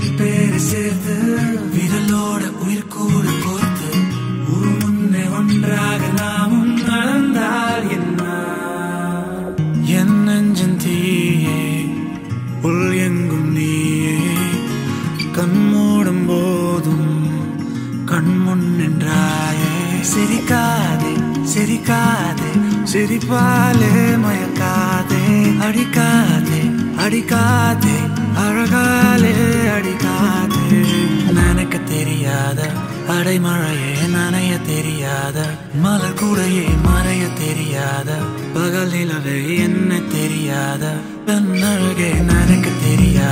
என் பேரை சேர்த்து விரலோட உயிர் கூடு கோர்த்து ஒரு முன்னே ஒன்றாக நாமும் நடந்தால் என்ன? என் நெஞ்சன் தீயே உள் எங்கும் நீயே. கண் மூடும் போதும் கண் நின்றாயே. சிரிக்காதே சிரிக்காதே சிரிப்பாலே மயக்காதே. அடிக்காதே அடிக்காதே. அழகாலே அடிக்காதே. நினைக்க தெரியாத அடைமழையே நனைய தெரியாத. மலர் கூடையே மறைய தெரியாத. பகல் நிலவே என்ன தெரியாத. பெண்ணழகே நினைக்க தெரியாத.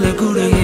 locura y